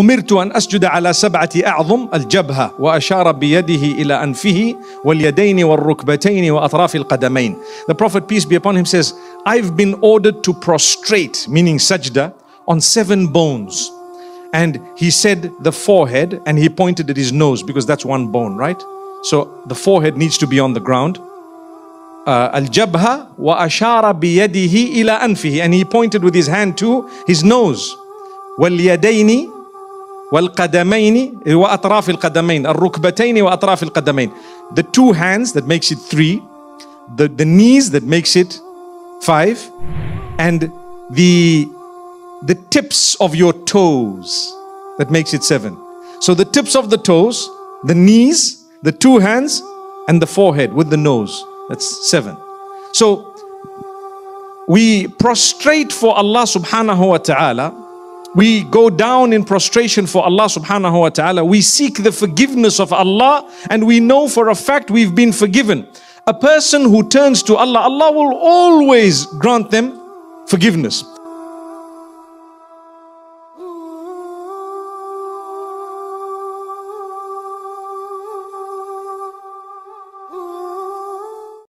أمرت أن أسجد على سبعة أعظم الجبهة وأشار بيده إلى أنفه واليدين والركبتين وأطراف القدمين. The Prophet peace be upon him says, I've been ordered to prostrate, meaning sajda, on seven bones. And he said the forehead and he pointed at his nose because that's one bone, right? So the forehead needs to be on the ground. الجبهة وأشار بيده إلى أنفه and he pointed with his hand to his nose واليدين والقدمين وأطراف القدمين الركبتين وأطراف القدمين the two hands that makes it three the, the knees that makes it five and the the tips of your toes that makes it seven so the tips of the toes the knees the two hands and the forehead with the nose that's seven so we prostrate for Allah subhanahu wa ta'ala we go down in prostration for Allah subhanahu wa ta'ala. We seek the forgiveness of Allah and we know for a fact we've been forgiven. A person who turns to Allah, Allah will always grant them forgiveness.